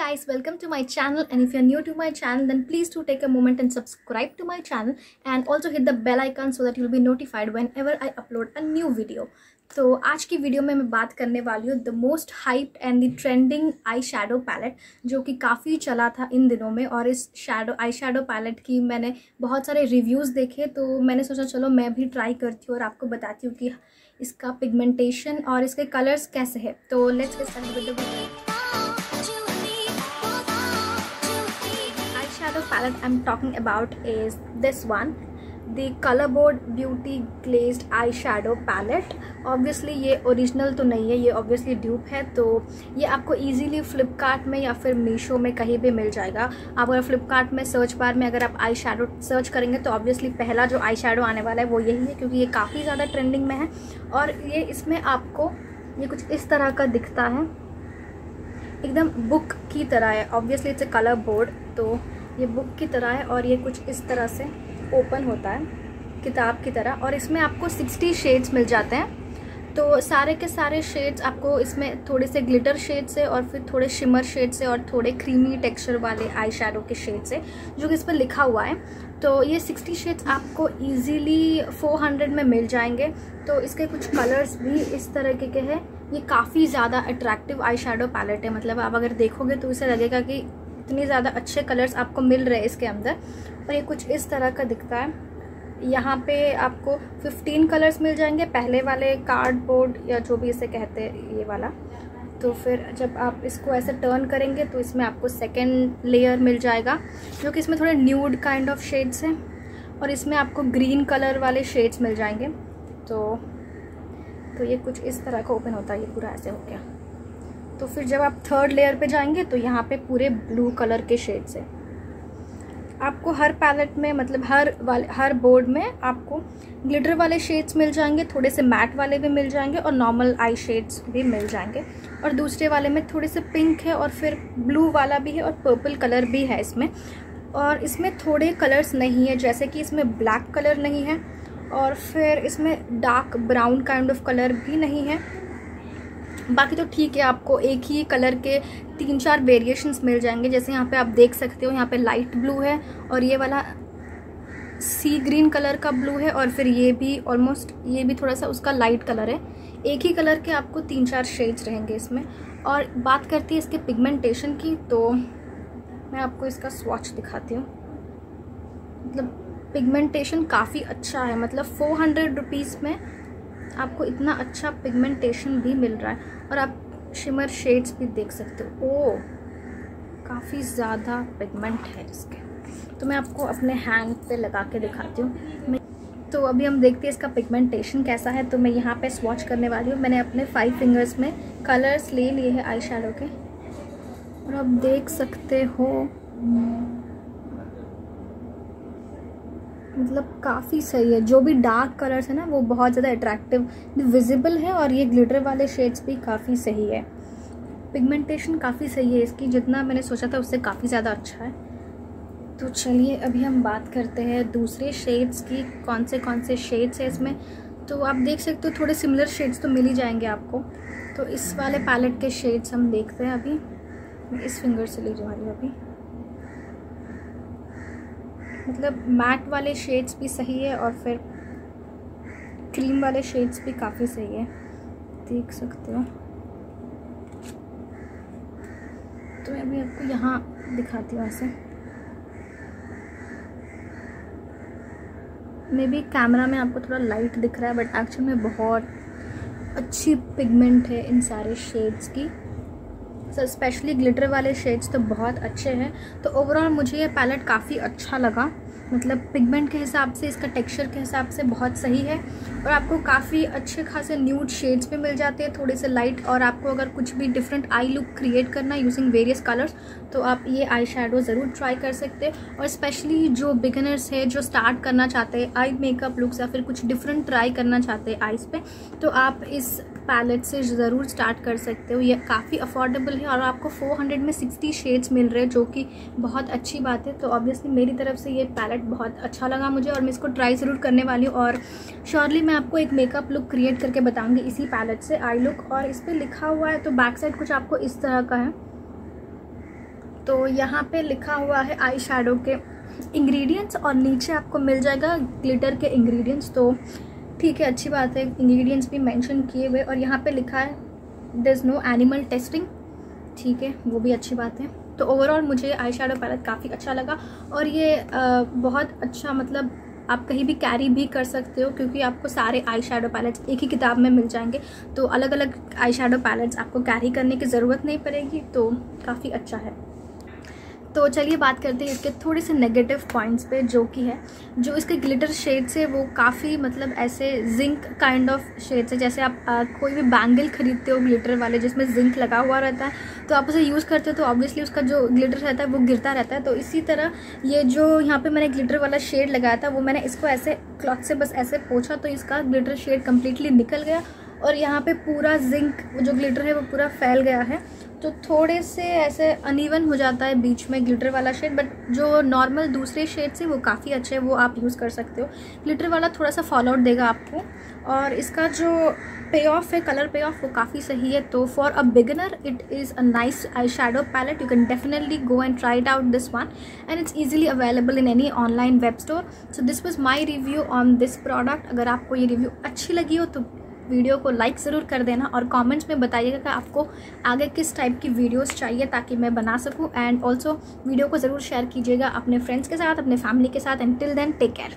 guys welcome to my channel and if you're new to my channel then please do take a moment and subscribe to my channel and also hit the bell icon so that you'll be notified whenever I upload a new video तो आज की video में मैं बात करने वाली हूँ the most hyped and the trending eye shadow palette जो कि काफ़ी चला था इन दिनों में और इस शेडो आई शेडो पैलेट की मैंने बहुत सारे रिव्यूज़ देखे तो मैंने सोचा चलो मैं भी ट्राई करती हूँ और आपको बताती हूँ कि इसका पिगमेंटेशन और इसके कलर्स कैसे है तो let's with the palette I'm talking about is this one. The Colorboard Beauty Glazed Eyeshadow Palette. Obviously ये ओरिजिनल तो नहीं है, ये ऑब्वियसली ड्यूप है तो ये आपको इजीली फ्लिपकार्ट में या फिर मीशो में कहीं भी मिल जाएगा। आप अगर फ्लिपकार्ट में सर्च बार में अगर आप आई सर्च करेंगे तो ऑब्वियसली पहला जो आई आने वाला है, वो यही है, क्योंकि ये काफ़ी ज़्यादा ट्रेंडिंग में है। और ये इसमें आपको, ये कुछ इस तरह का दिखता है। एकदम बुक की तरह है। Obviously it's a colour board तो ये बुक की तरह है और ये कुछ इस तरह से ओपन होता है, किताब की तरह। और इसमें आपको 60 शेड्स मिल जाते हैं। तो सारे के सारे शेड्स आपको इसमें थोड़े से ग्लिटर शेड से और फिर थोड़े शिमर शेड से और थोड़े क्रीमी टेक्सचर वाले आई शेडो के शेड से, जो कि इस पर लिखा हुआ है। तो ये 60 शेड्स आपको इजीली 400 में मिल जाएँगे। तो इसके कुछ कलर्स भी इस तरह के हैं। ये काफ़ी ज़्यादा अट्रैक्टिव आई शेडो पैलेट है। मतलब आप अगर देखोगे तो इसे लगेगा कि इतनी ज़्यादा अच्छे कलर्स आपको मिल रहे हैं इसके अंदर। और ये कुछ इस तरह का दिखता है। यहाँ पे आपको 15 कलर्स मिल जाएँगे, पहले वाले कार्डबोर्ड या जो भी इसे कहते हैं, ये वाला। तो फिर जब आप इसको ऐसे टर्न करेंगे तो इसमें आपको सेकेंड लेयर मिल जाएगा, जो कि इसमें थोड़े न्यूड काइंड ऑफ़ शेड्स हैं। और इसमें आपको ग्रीन कलर वाले शेड्स मिल जाएँगे। तो तो ये कुछ इस तरह का ओपन होता है, ये पूरा ऐसे हो गया। तो फिर जब आप थर्ड लेयर पे जाएँगे तो यहाँ पे पूरे ब्लू कलर के शेड्स है। आपको हर पैलेट में मतलब हर वाले, हर बोर्ड में आपको ग्लिटर वाले शेड्स मिल जाएँगे, थोड़े से मैट वाले भी मिल जाएँगे और नॉर्मल आई शेड्स भी मिल जाएँगे। और दूसरे वाले में थोड़े से पिंक है और फिर ब्लू वाला भी है और पर्पल कलर भी है इसमें। और इसमें थोड़े कलर्स नहीं है, जैसे कि इसमें ब्लैक कलर नहीं है और फिर इसमें dark brown kind of colour भी नहीं है। बाकी तो ठीक है, आपको एक ही कलर के तीन चार वेरिएशंस मिल जाएँगे। जैसे यहाँ पे आप देख सकते हो, यहाँ पे लाइट ब्लू है और ये वाला सी ग्रीन कलर का ब्लू है और फिर ये भी ऑलमोस्ट ये भी थोड़ा सा उसका लाइट कलर है। एक ही कलर के आपको तीन चार शेड्स रहेंगे इसमें। और बात करती है इसके पिगमेंटेशन की तो मैं आपको इसका स्वॉच दिखाती हूँ। मतलब पिगमेंटेशन काफ़ी अच्छा है मतलब फोर हंड्रेड रुपीज़ में आपको इतना अच्छा पिगमेंटेशन भी मिल रहा है और आप शिमर शेड्स भी देख सकते हो। ओ, काफ़ी ज़्यादा पिगमेंट है इसके। तो मैं आपको अपने हैंड पे लगा के दिखाती हूँ। तो अभी हम देखते हैं इसका पिगमेंटेशन कैसा है। तो मैं यहाँ पे स्वॉच करने वाली हूँ। मैंने अपने फाइव फिंगर्स में कलर्स ले लिए हैं आई के। और आप देख सकते हो मतलब काफ़ी सही है। जो भी डार्क कलर्स है ना, वो बहुत ज़्यादा अट्रैक्टिव विजिबल है और ये ग्लिटर वाले शेड्स भी काफ़ी सही है। पिगमेंटेशन काफ़ी सही है इसकी, जितना मैंने सोचा था उससे काफ़ी ज़्यादा अच्छा है। तो चलिए, अभी हम बात करते हैं दूसरे शेड्स की, कौन से कौन से शेड्स है इसमें। तो आप देख सकते हो, थोड़े सिमिलर शेड्स तो मिल ही जाएँगे आपको। तो इस वाले पैलेट के शेड्स हम देखते हैं अभी। मैं इस फिंगर से ले जा रही हूँ अभी। मतलब मैट वाले शेड्स भी सही है और फिर क्रीम वाले शेड्स भी काफ़ी सही है। देख सकते हो। तो मैं अभी आपको यहाँ दिखाती हूँ ऐसे। मे बी कैमरा में आपको थोड़ा लाइट दिख रहा है बट एक्चुअल में बहुत अच्छी पिगमेंट है इन सारे शेड्स की। सो स्पेशली ग्लिटर वाले शेड्स तो बहुत अच्छे हैं। तो ओवरऑल मुझे ये पैलेट काफ़ी अच्छा लगा। मतलब पिगमेंट के हिसाब से, इसका टेक्सचर के हिसाब से बहुत सही है। और आपको काफ़ी अच्छे खासे न्यूड शेड्स भी मिल जाते हैं, थोड़े से लाइट और आपको अगर कुछ भी डिफरेंट आई लुक क्रिएट करना यूजिंग वेरियस कलर्स तो आप ये आई शेडो ज़रूर ट्राई कर सकते हैं। और स्पेशली जो बिगनर्स है, जो स्टार्ट करना चाहते हैं आई मेकअप लुक्स या फिर कुछ डिफरेंट ट्राई करना चाहते हैं आइज़ पे तो आप इस पैलेट से ज़रूर स्टार्ट कर सकते हो। ये काफ़ी अफोर्डेबल है और आपको 400 में 60 शेड्स मिल रहे हैं, जो कि बहुत अच्छी बात है। तो ऑब्वियसली मेरी तरफ़ से ये पैलेट बहुत अच्छा लगा मुझे और मैं इसको ट्राई ज़रूर करने वाली हूँ और श्योरली मैं आपको एक मेकअप लुक क्रिएट करके बताऊँगी इसी पैलेट से आई लुक और इस पर लिखा हुआ है तो बैक साइड कुछ आपको इस तरह का है। तो यहाँ पे लिखा हुआ है आई शेडो के इंग्रेडिएंट्स और नीचे आपको मिल जाएगा ग्लिटर के इंग्रेडिएंट्स तो ठीक है अच्छी बात है। इंग्रेडिएंट्स भी मेंशन किए हुए और यहाँ पे लिखा है there is no animal testing ठीक है वो भी अच्छी बात है। तो ओवरऑल मुझे आई शेडो पैलेट काफ़ी अच्छा लगा और ये आ, बहुत अच्छा मतलब आप कहीं भी कैरी भी कर सकते हो क्योंकि आपको सारे आई शेडो पैलेट्स एक ही किताब में मिल जाएँगे। तो अलग अलग आई शेडो पैलेट्स आपको कैरी करने की ज़रूरत नहीं पड़ेगी तो काफ़ी अच्छा है। तो चलिए बात करते हैं इसके थोड़े से नेगेटिव पॉइंट्स पे जो कि है जो इसके ग्लिटर शेड्स है वो काफ़ी मतलब ऐसे जिंक काइंड ऑफ़ शेड्स है। जैसे आप आ, कोई भी बैंगल खरीदते हो ग्लिटर वाले जिसमें जिंक लगा हुआ रहता है तो आप उसे यूज़ करते हो तो ऑब्वियसली उसका जो ग्लिटर रहता है वो गिरता रहता है। तो इसी तरह ये जो यहाँ पर मैंने ग्लिटर वाला शेड लगाया था वो मैंने इसको ऐसे क्लॉथ से बस ऐसे पोछा तो इसका ग्लिटर शेड कम्प्लीटली निकल गया और यहाँ पे पूरा जिंक जो ग्लिटर है वो पूरा फैल गया है। तो थोड़े से ऐसे अनइवन हो जाता है बीच में ग्लिटर वाला शेड बट जो नॉर्मल दूसरे शेड से वो काफ़ी अच्छे है, वो आप यूज़ कर सकते हो। ग्लिटर वाला थोड़ा सा फॉल आउट देगा आपको। और इसका जो पे ऑफ़ है कलर पे ऑफ़ वो काफ़ी सही है। तो for a beginner it is a nice eye shadow palette you can definitely go and try out this one and it's easily available in any online web store so this was my review on this product अगर आपको ये review अच्छी लगी हो तो video को like ज़रूर कर देना और कमेंट्स में बताइएगा कि आपको आगे किस टाइप की वीडियोस चाहिए ताकि मैं बना सकूँ। एंड ऑल्सो वीडियो को ज़रूर शेयर कीजिएगा अपने फ्रेंड्स के साथ, अपने फैमिली के साथ। And till then take care